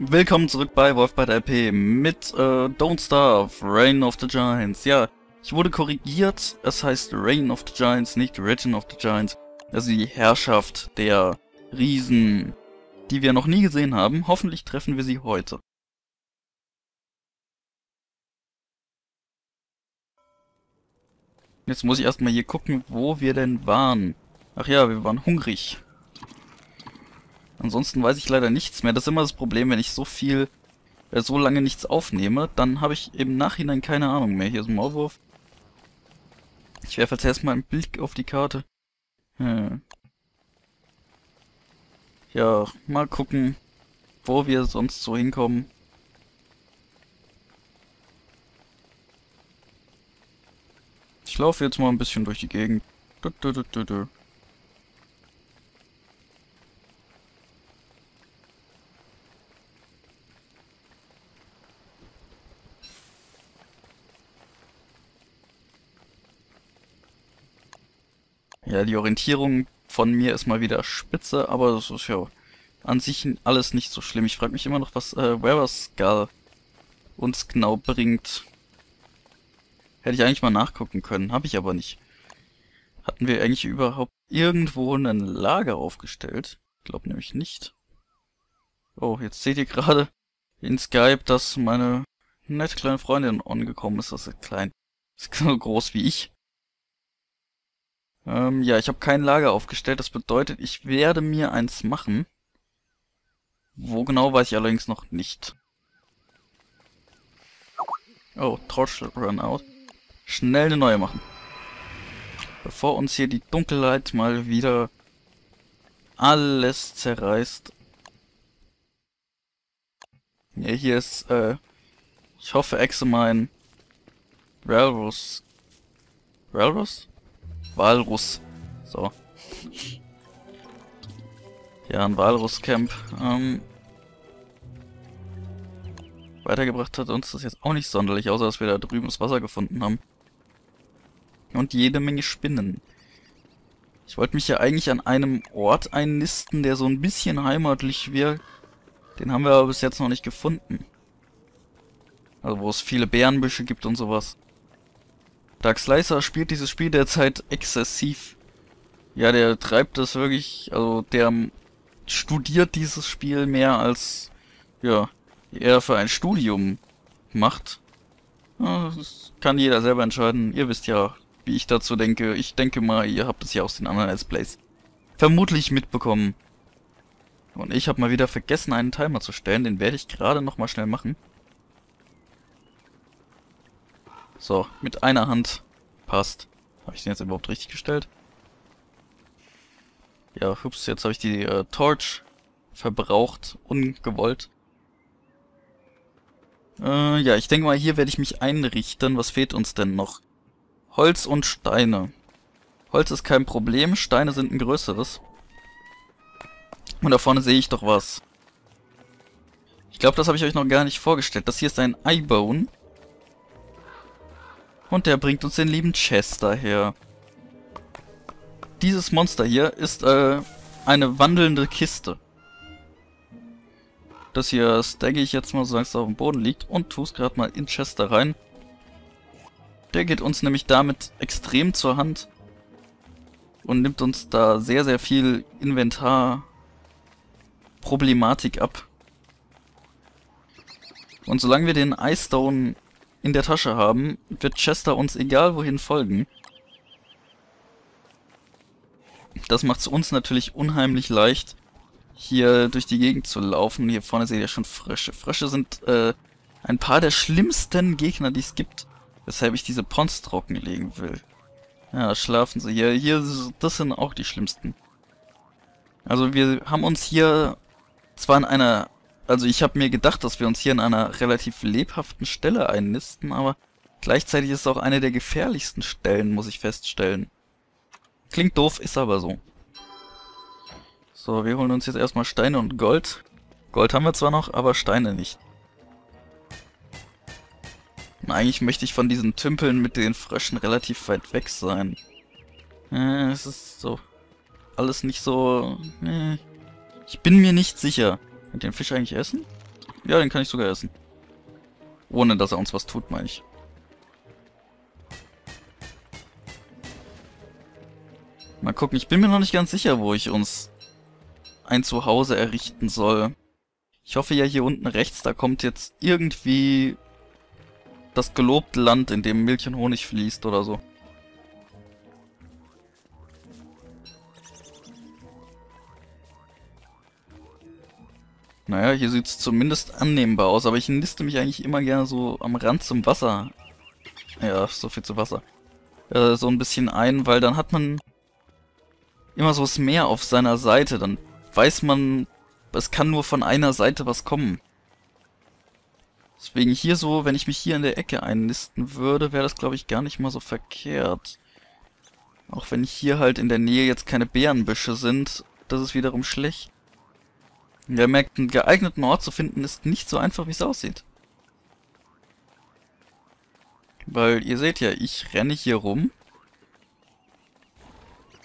Willkommen zurück bei Wolf bei der RP mit äh, Don't Starve, Reign of the Giants. Ja, ich wurde korrigiert, es heißt Reign of the Giants, nicht Region of the Giants. Also die Herrschaft der Riesen, die wir noch nie gesehen haben. Hoffentlich treffen wir sie heute. Jetzt muss ich erstmal hier gucken, wo wir denn waren. Ach ja, wir waren hungrig. Ansonsten weiß ich leider nichts mehr. Das ist immer das Problem, wenn ich so viel, äh, so lange nichts aufnehme, dann habe ich im Nachhinein keine Ahnung mehr. Hier ist ein Maulwurf. Ich werfe jetzt erstmal einen Blick auf die Karte. Hm. Ja, mal gucken, wo wir sonst so hinkommen. Ich laufe jetzt mal ein bisschen durch die Gegend. Du, du, du, Ja, die Orientierung von mir ist mal wieder spitze, aber das ist ja an sich alles nicht so schlimm. Ich frage mich immer noch, was äh, Wearer Skull uns genau bringt. Hätte ich eigentlich mal nachgucken können, habe ich aber nicht. Hatten wir eigentlich überhaupt irgendwo ein Lager aufgestellt? Ich glaube nämlich nicht. Oh, jetzt seht ihr gerade in Skype, dass meine nette kleine Freundin angekommen ist. Das ist klein. ist so groß wie ich. Ähm, ja, ich habe kein Lager aufgestellt. Das bedeutet, ich werde mir eins machen. Wo genau, weiß ich allerdings noch nicht. Oh, Torch Run Out. Schnell eine neue machen. Bevor uns hier die Dunkelheit mal wieder alles zerreißt. Ja, hier ist, äh, ich hoffe, Examine Railroad. Railroad? Walrus. So. Ja, ein Walrus-Camp. Ähm, weitergebracht hat uns das jetzt auch nicht sonderlich, außer dass wir da drüben das Wasser gefunden haben. Und jede Menge Spinnen. Ich wollte mich ja eigentlich an einem Ort einnisten, der so ein bisschen heimatlich wirkt. Den haben wir aber bis jetzt noch nicht gefunden. Also wo es viele Bärenbüsche gibt und sowas. Dark Slicer spielt dieses Spiel derzeit exzessiv. Ja, der treibt das wirklich, also der studiert dieses Spiel mehr als, ja, er für ein Studium macht. Ja, das kann jeder selber entscheiden. Ihr wisst ja, wie ich dazu denke. Ich denke mal, ihr habt es ja aus den anderen Let's Plays vermutlich mitbekommen. Und ich habe mal wieder vergessen, einen Timer zu stellen. Den werde ich gerade nochmal schnell machen. So, mit einer Hand passt. Habe ich den jetzt überhaupt richtig gestellt? Ja, hups, jetzt habe ich die äh, Torch verbraucht, ungewollt. Äh, ja, ich denke mal, hier werde ich mich einrichten. Was fehlt uns denn noch? Holz und Steine. Holz ist kein Problem, Steine sind ein größeres. Und da vorne sehe ich doch was. Ich glaube, das habe ich euch noch gar nicht vorgestellt. Das hier ist ein Eyebone. Und der bringt uns den lieben Chester her. Dieses Monster hier ist äh, eine wandelnde Kiste. Das hier stagge ich jetzt mal, solange es auf dem Boden liegt und tue es gerade mal in Chester rein. Der geht uns nämlich damit extrem zur Hand und nimmt uns da sehr, sehr viel Inventar-Problematik ab. Und solange wir den Eyestone in der Tasche haben, wird Chester uns egal wohin folgen. Das macht es uns natürlich unheimlich leicht, hier durch die Gegend zu laufen. Hier vorne seht ihr schon Frösche. Frösche sind äh, ein paar der schlimmsten Gegner, die es gibt, weshalb ich diese Pons trockenlegen will. Ja, schlafen sie hier. Hier, das sind auch die schlimmsten. Also wir haben uns hier zwar in einer also ich habe mir gedacht, dass wir uns hier in einer relativ lebhaften Stelle einnisten, aber gleichzeitig ist es auch eine der gefährlichsten Stellen, muss ich feststellen. Klingt doof, ist aber so. So, wir holen uns jetzt erstmal Steine und Gold. Gold haben wir zwar noch, aber Steine nicht. Und eigentlich möchte ich von diesen Tümpeln mit den Fröschen relativ weit weg sein. Äh, es ist so... Alles nicht so... Äh, ich bin mir nicht sicher. Ihr den Fisch eigentlich essen? Ja, den kann ich sogar essen. Ohne, dass er uns was tut, meine ich. Mal gucken, ich bin mir noch nicht ganz sicher, wo ich uns ein Zuhause errichten soll. Ich hoffe ja hier unten rechts, da kommt jetzt irgendwie das gelobte Land, in dem Milch und Honig fließt oder so. Naja, hier sieht es zumindest annehmbar aus, aber ich niste mich eigentlich immer gerne so am Rand zum Wasser. Ja, so viel zu Wasser. Äh, so ein bisschen ein, weil dann hat man immer so das Meer auf seiner Seite. Dann weiß man, es kann nur von einer Seite was kommen. Deswegen hier so, wenn ich mich hier in der Ecke einnisten würde, wäre das glaube ich gar nicht mal so verkehrt. Auch wenn hier halt in der Nähe jetzt keine Bärenbüsche sind, das ist wiederum schlecht. Ihr merkt, einen geeigneten Ort zu finden ist nicht so einfach, wie es aussieht. Weil ihr seht ja, ich renne hier rum.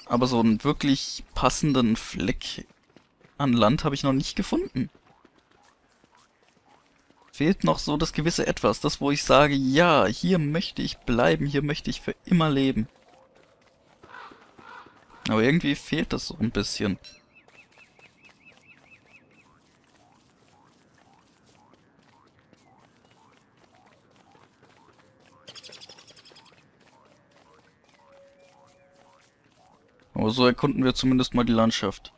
Aber so einen wirklich passenden Fleck an Land habe ich noch nicht gefunden. Fehlt noch so das gewisse Etwas, das wo ich sage, ja, hier möchte ich bleiben, hier möchte ich für immer leben. Aber irgendwie fehlt das so ein bisschen. Aber so erkunden wir zumindest mal die Landschaft.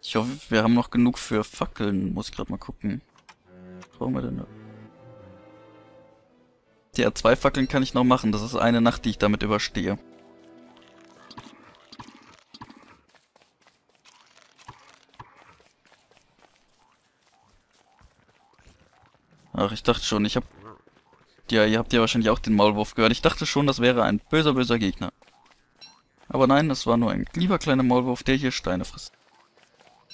Ich hoffe, wir haben noch genug für Fackeln. Muss ich gerade mal gucken. Was brauchen wir denn da? Ja, zwei Fackeln kann ich noch machen. Das ist eine Nacht, die ich damit überstehe. Ach, ich dachte schon, ich hab... Ja, ihr habt ja wahrscheinlich auch den Maulwurf gehört. Ich dachte schon, das wäre ein böser, böser Gegner. Aber nein, es war nur ein lieber kleiner Maulwurf, der hier Steine frisst.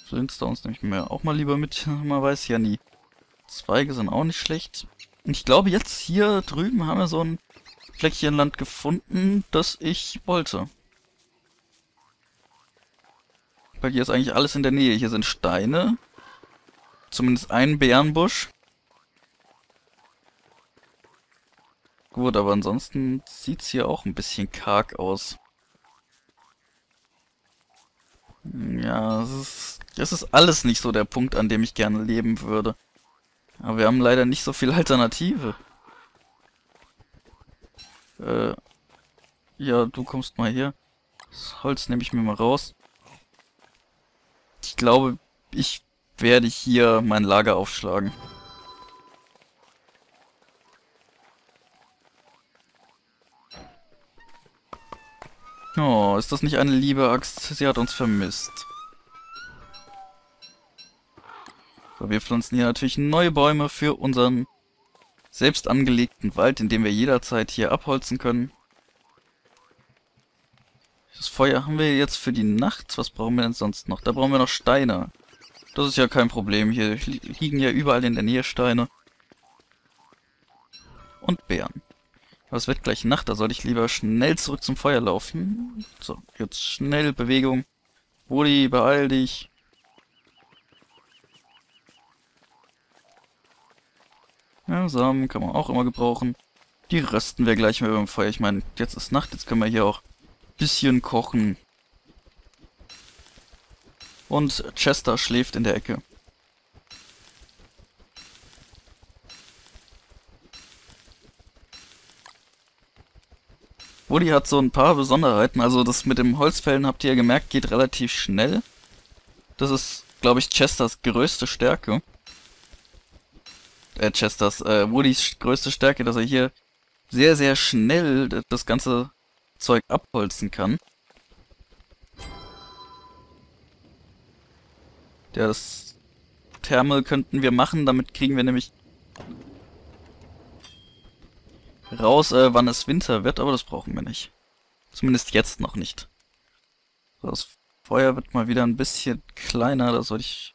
Flintstones nehme ich mir auch mal lieber mit, man weiß ja nie. Zweige sind auch nicht schlecht. Und ich glaube, jetzt hier drüben haben wir so ein Fleckchen Land gefunden, das ich wollte. Weil hier ist eigentlich alles in der Nähe. Hier sind Steine. Zumindest ein Bärenbusch. Gut, aber ansonsten sieht's hier auch ein bisschen karg aus. Ja, es ist, das ist alles nicht so der Punkt, an dem ich gerne leben würde. Aber wir haben leider nicht so viel Alternative. Äh, ja, du kommst mal hier. Das Holz nehme ich mir mal raus. Ich glaube, ich werde hier mein Lager aufschlagen. Ist das nicht eine liebe Axt? Sie hat uns vermisst. So, wir pflanzen hier natürlich neue Bäume für unseren selbst angelegten Wald, in dem wir jederzeit hier abholzen können. Das Feuer haben wir jetzt für die Nacht. Was brauchen wir denn sonst noch? Da brauchen wir noch Steine. Das ist ja kein Problem. Hier liegen ja überall in der Nähe Steine. Und Bären. Aber es wird gleich Nacht, da sollte ich lieber schnell zurück zum Feuer laufen. So, jetzt schnell Bewegung. Woody, beeil dich. Ja, Samen kann man auch immer gebrauchen. Die rösten wir gleich mal dem Feuer. Ich meine, jetzt ist Nacht, jetzt können wir hier auch ein bisschen kochen. Und Chester schläft in der Ecke. Woody hat so ein paar Besonderheiten. Also das mit dem Holzfällen habt ihr ja gemerkt, geht relativ schnell. Das ist, glaube ich, Chesters größte Stärke. Äh, Chesters, äh, Woodys größte Stärke, dass er hier sehr, sehr schnell das ganze Zeug abholzen kann. Das Thermal könnten wir machen, damit kriegen wir nämlich raus, äh, wann es Winter wird, aber das brauchen wir nicht. Zumindest jetzt noch nicht. Das Feuer wird mal wieder ein bisschen kleiner, da soll ich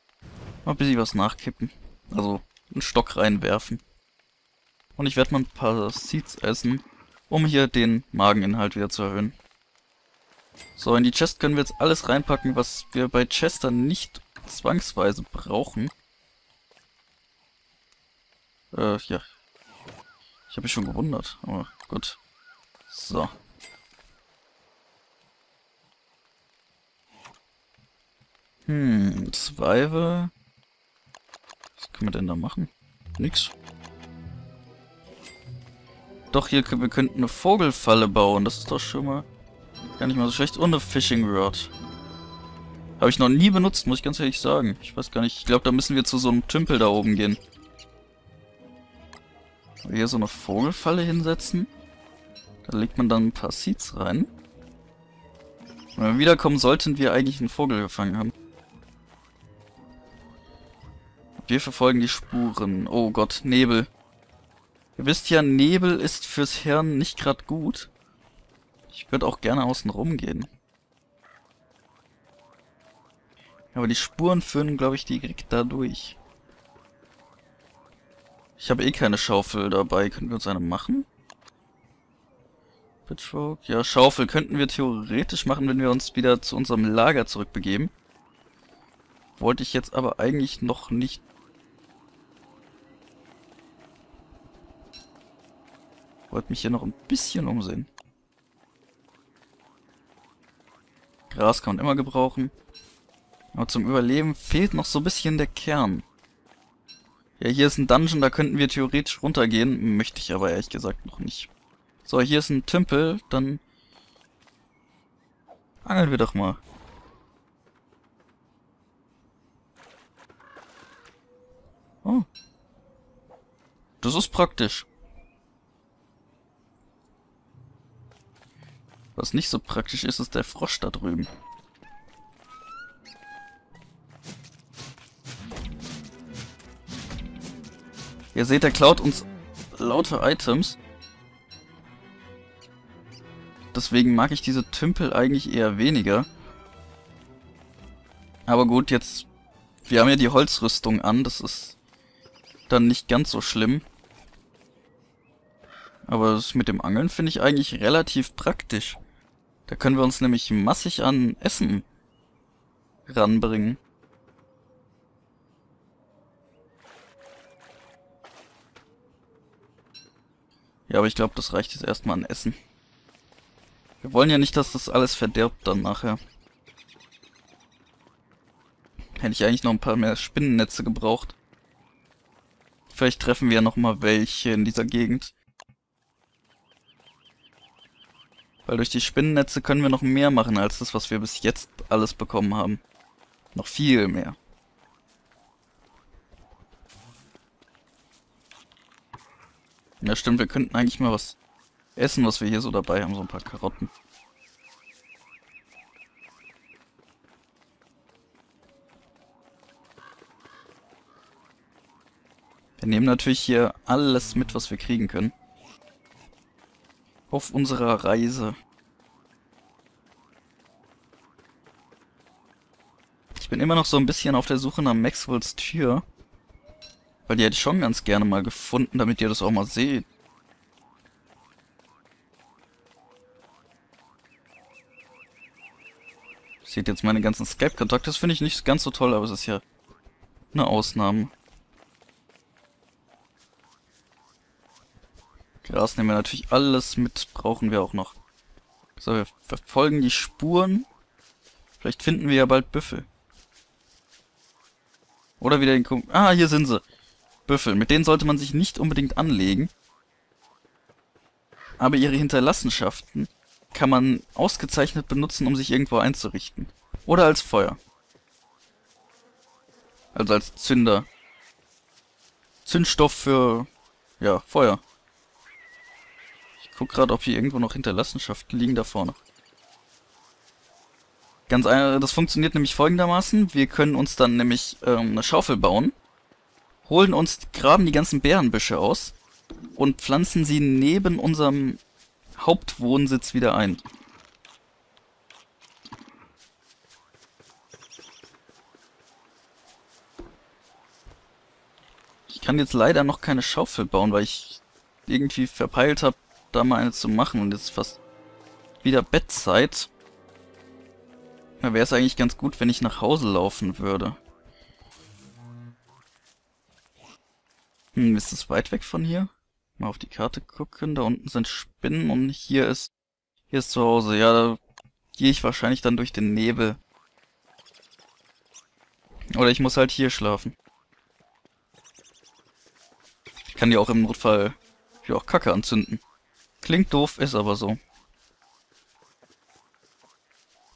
mal ein bisschen was nachkippen. Also einen Stock reinwerfen. Und ich werde mal ein paar Seeds essen, um hier den Mageninhalt wieder zu erhöhen. So, in die Chest können wir jetzt alles reinpacken, was wir bei Chester nicht zwangsweise brauchen. Äh, ja. Ich habe mich schon gewundert, aber gut. So. Hm, Zweifel. Was können wir denn da machen? Nix. Doch, hier, wir könnten eine Vogelfalle bauen. Das ist doch schon mal gar nicht mal so schlecht. Und eine Fishing Rod. Habe ich noch nie benutzt, muss ich ganz ehrlich sagen. Ich weiß gar nicht. Ich glaube, da müssen wir zu so einem Tümpel da oben gehen. Hier so eine Vogelfalle hinsetzen. Da legt man dann ein paar Seeds rein. Wenn wir wiederkommen, sollten wir eigentlich einen Vogel gefangen haben. Wir verfolgen die Spuren. Oh Gott, Nebel. Ihr wisst ja, Nebel ist fürs Hirn nicht gerade gut. Ich würde auch gerne außen rumgehen. Aber die Spuren führen, glaube ich, direkt da durch. Ich habe eh keine Schaufel dabei. Können wir uns eine machen? Pitchfork? Ja, Schaufel könnten wir theoretisch machen, wenn wir uns wieder zu unserem Lager zurückbegeben. Wollte ich jetzt aber eigentlich noch nicht Wollte mich hier noch ein bisschen umsehen. Gras kann man immer gebrauchen. Aber zum Überleben fehlt noch so ein bisschen der Kern. Ja, hier ist ein Dungeon, da könnten wir theoretisch runtergehen. Möchte ich aber ehrlich gesagt noch nicht. So, hier ist ein Tümpel, dann angeln wir doch mal. Oh. Das ist praktisch. Was nicht so praktisch ist, ist der Frosch da drüben. Ihr seht, er klaut uns lauter Items. Deswegen mag ich diese Tümpel eigentlich eher weniger. Aber gut, jetzt... Wir haben ja die Holzrüstung an, das ist dann nicht ganz so schlimm. Aber das mit dem Angeln finde ich eigentlich relativ praktisch. Da können wir uns nämlich massig an Essen ranbringen. Ja, aber ich glaube, das reicht jetzt erstmal an Essen. Wir wollen ja nicht, dass das alles verderbt dann nachher. Hätte ich eigentlich noch ein paar mehr Spinnennetze gebraucht. Vielleicht treffen wir ja noch mal welche in dieser Gegend. Weil durch die Spinnennetze können wir noch mehr machen als das, was wir bis jetzt alles bekommen haben. Noch viel mehr. Ja stimmt, wir könnten eigentlich mal was essen, was wir hier so dabei haben. So ein paar Karotten. Wir nehmen natürlich hier alles mit, was wir kriegen können auf unserer Reise. Ich bin immer noch so ein bisschen auf der Suche nach Maxwells Tür. Weil die hätte ich schon ganz gerne mal gefunden, damit ihr das auch mal seht. Seht jetzt meine ganzen Skype-Kontakte. Das finde ich nicht ganz so toll, aber es ist ja eine Ausnahme. Gras nehmen wir natürlich alles mit, brauchen wir auch noch. So, wir verfolgen die Spuren. Vielleicht finden wir ja bald Büffel. Oder wieder den Kumpel. Ah, hier sind sie. Büffel. Mit denen sollte man sich nicht unbedingt anlegen. Aber ihre Hinterlassenschaften kann man ausgezeichnet benutzen, um sich irgendwo einzurichten. Oder als Feuer. Also als Zünder. Zündstoff für, ja, Feuer guck gerade, ob hier irgendwo noch Hinterlassenschaften liegen da vorne. Ganz einfach, das funktioniert nämlich folgendermaßen. Wir können uns dann nämlich ähm, eine Schaufel bauen, holen uns, graben die ganzen Bärenbüsche aus und pflanzen sie neben unserem Hauptwohnsitz wieder ein. Ich kann jetzt leider noch keine Schaufel bauen, weil ich irgendwie verpeilt habe, da mal eine zu machen und jetzt fast wieder Bettzeit. Da wäre es eigentlich ganz gut, wenn ich nach Hause laufen würde. Hm, ist es weit weg von hier? Mal auf die Karte gucken. Da unten sind Spinnen und hier ist... Hier ist zu Hause. Ja, da gehe ich wahrscheinlich dann durch den Nebel. Oder ich muss halt hier schlafen. Ich kann die auch im Notfall ja auch Kacke anzünden. Klingt doof, ist aber so.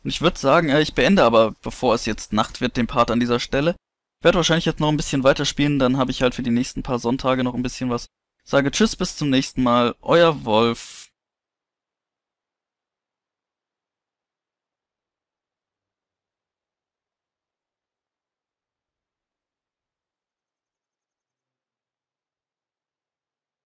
Und ich würde sagen, ich beende aber, bevor es jetzt Nacht wird, den Part an dieser Stelle. Werde wahrscheinlich jetzt noch ein bisschen weiterspielen, dann habe ich halt für die nächsten paar Sonntage noch ein bisschen was. Sage Tschüss, bis zum nächsten Mal. Euer Wolf.